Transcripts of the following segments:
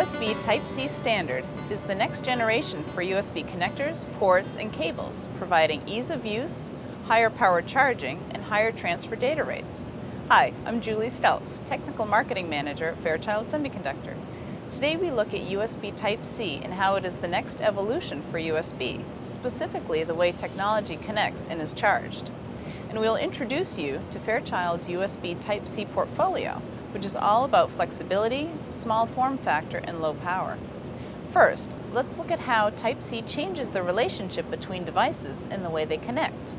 USB Type-C standard is the next generation for USB connectors, ports, and cables, providing ease of use, higher power charging, and higher transfer data rates. Hi, I'm Julie Stelz, Technical Marketing Manager at Fairchild Semiconductor. Today we look at USB Type-C and how it is the next evolution for USB, specifically the way technology connects and is charged. And we'll introduce you to Fairchild's USB Type-C portfolio, which is all about flexibility, small form factor, and low power. First, let's look at how Type-C changes the relationship between devices and the way they connect.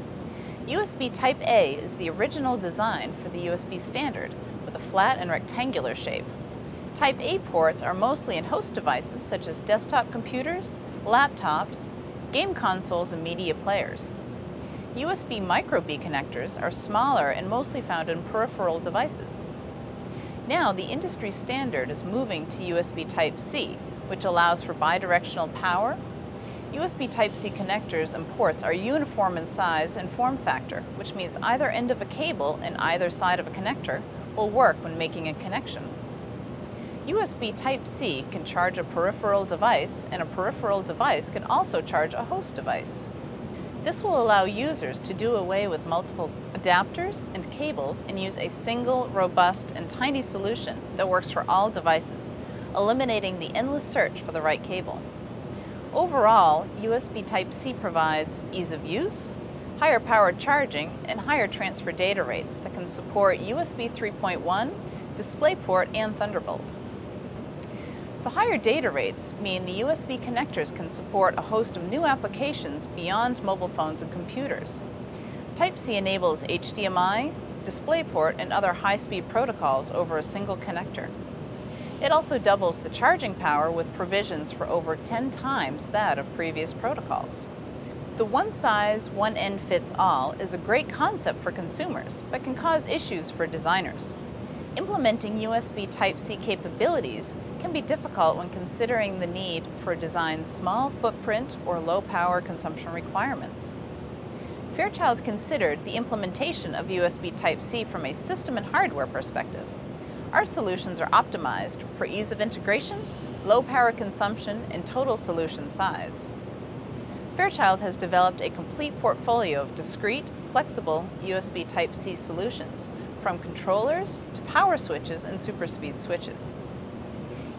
USB Type-A is the original design for the USB standard, with a flat and rectangular shape. Type-A ports are mostly in host devices such as desktop computers, laptops, game consoles, and media players. USB micro-B connectors are smaller and mostly found in peripheral devices. Now, the industry standard is moving to USB Type-C, which allows for bidirectional power. USB Type-C connectors and ports are uniform in size and form factor, which means either end of a cable and either side of a connector will work when making a connection. USB Type-C can charge a peripheral device, and a peripheral device can also charge a host device. This will allow users to do away with multiple adapters and cables and use a single, robust, and tiny solution that works for all devices, eliminating the endless search for the right cable. Overall, USB Type-C provides ease of use, higher power charging, and higher transfer data rates that can support USB 3.1, DisplayPort, and Thunderbolt. The higher data rates mean the USB connectors can support a host of new applications beyond mobile phones and computers. Type-C enables HDMI, DisplayPort, and other high-speed protocols over a single connector. It also doubles the charging power with provisions for over 10 times that of previous protocols. The one size, one end fits all is a great concept for consumers, but can cause issues for designers. Implementing USB Type-C capabilities can be difficult when considering the need for a design's small footprint or low power consumption requirements. Fairchild considered the implementation of USB Type-C from a system and hardware perspective. Our solutions are optimized for ease of integration, low power consumption, and total solution size. Fairchild has developed a complete portfolio of discrete, flexible USB Type-C solutions from controllers to power switches and superspeed switches.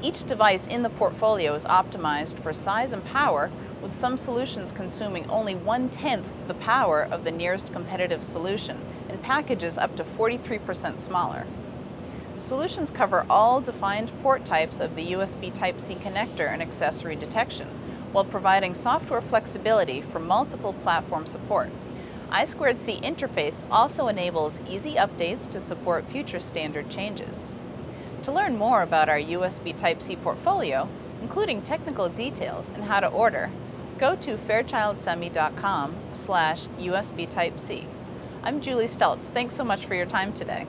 Each device in the portfolio is optimized for size and power, with some solutions consuming only one-tenth the power of the nearest competitive solution, and packages up to 43% smaller. The Solutions cover all defined port types of the USB Type-C connector and accessory detection, while providing software flexibility for multiple platform support. I2C interface also enables easy updates to support future standard changes. To learn more about our USB Type-C portfolio, including technical details and how to order, go to fairchildsemi.com slash USB Type-C. I'm Julie Stelz. Thanks so much for your time today.